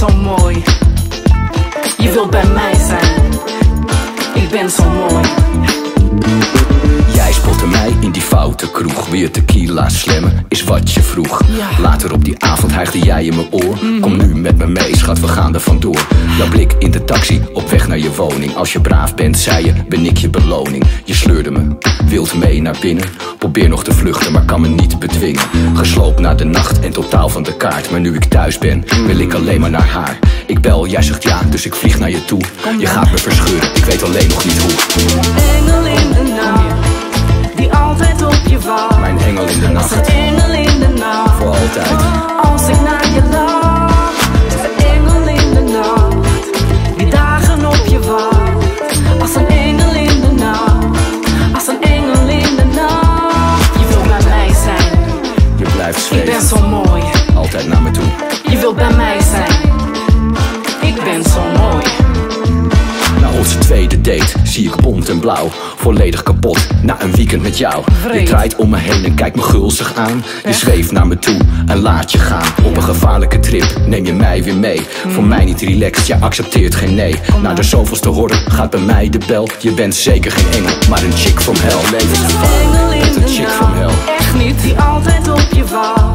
zo mooi. Je wilt bij mij zijn. Ik ben zo mooi. Jij spotte mij in die foute kroeg Weer tequila slemmen is wat je vroeg. Later op die avond hijgde jij in mijn oor. Mhm. Kom nu met me mee schat, we gaan er vandoor Jouw blik in de taxi, op weg naar je woning Als je braaf bent, zei je, ben ik je beloning Je sleurde me wild mee naar binnen. Probeer nog te vluchten, maar kan me niet bedwingen. Gesloopt naar de nacht en totaal van de kaart. Maar nu ik thuis ben, wil ik alleen maar naar haar. Ik bel, jij zegt ja, dus ik vlieg naar je toe. Je gaat me verscheuren, ik weet alleen nog niet hoe. Bij mij zijn, ik ben zo mooi. Na onze tweede date zie ik bont en blauw. Volledig kapot na een weekend met jou. Je draait om me heen en kijkt me gulzig aan. Je zweeft naar me toe en laat je gaan. Op een gevaarlijke trip neem je mij weer mee. Voor mij niet relaxed, jij accepteert geen nee. Na de zoveelste horen gaat bij mij de bel. Je bent zeker geen engel, maar een chick from hell. Levensgevaar Engel in met een de chick from hell. echt niet, die altijd op je wacht.